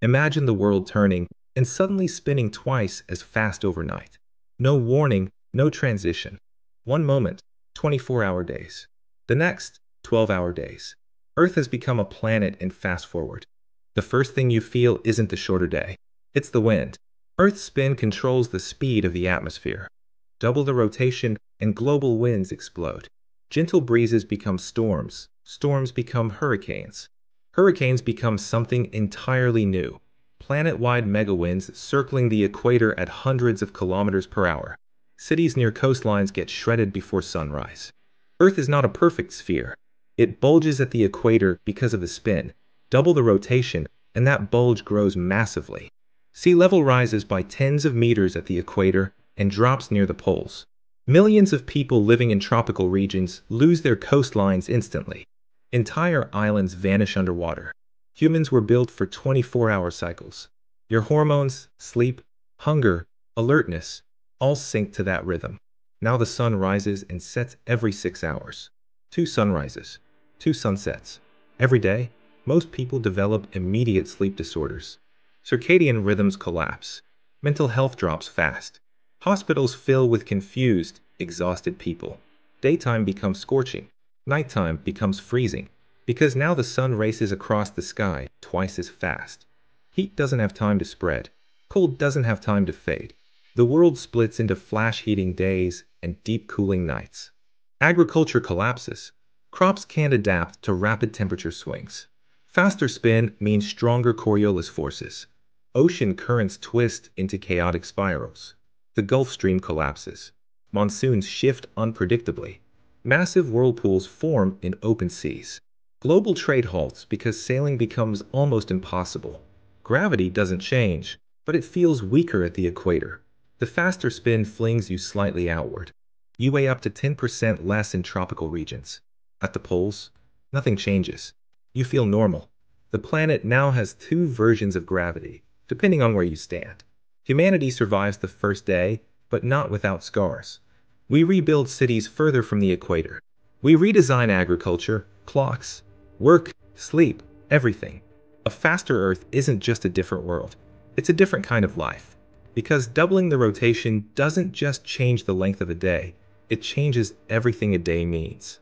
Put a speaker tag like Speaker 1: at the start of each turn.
Speaker 1: Imagine the world turning and suddenly spinning twice as fast overnight. No warning, no transition. One moment, 24-hour days. The next, 12-hour days. Earth has become a planet in fast forward. The first thing you feel isn't the shorter day. It's the wind. Earth's spin controls the speed of the atmosphere. Double the rotation and global winds explode. Gentle breezes become storms. Storms become hurricanes. Hurricanes become something entirely new. Planet-wide megawinds circling the equator at hundreds of kilometers per hour. Cities near coastlines get shredded before sunrise. Earth is not a perfect sphere. It bulges at the equator because of the spin. Double the rotation, and that bulge grows massively. Sea level rises by tens of meters at the equator and drops near the poles. Millions of people living in tropical regions lose their coastlines instantly. Entire islands vanish underwater. Humans were built for 24-hour cycles. Your hormones, sleep, hunger, alertness, all sync to that rhythm. Now the sun rises and sets every six hours. Two sunrises, two sunsets. Every day, most people develop immediate sleep disorders. Circadian rhythms collapse. Mental health drops fast. Hospitals fill with confused, exhausted people. Daytime becomes scorching. Nighttime becomes freezing. Because now the sun races across the sky twice as fast. Heat doesn't have time to spread. Cold doesn't have time to fade. The world splits into flash heating days and deep cooling nights. Agriculture collapses. Crops can't adapt to rapid temperature swings. Faster spin means stronger Coriolis forces. Ocean currents twist into chaotic spirals. The Gulf Stream collapses. Monsoons shift unpredictably. Massive whirlpools form in open seas. Global trade halts because sailing becomes almost impossible. Gravity doesn't change, but it feels weaker at the equator. The faster spin flings you slightly outward. You weigh up to 10% less in tropical regions. At the poles, nothing changes. You feel normal. The planet now has two versions of gravity, depending on where you stand. Humanity survives the first day, but not without scars. We rebuild cities further from the equator. We redesign agriculture, clocks, work, sleep, everything. A faster Earth isn't just a different world. It's a different kind of life. Because doubling the rotation doesn't just change the length of a day, it changes everything a day means.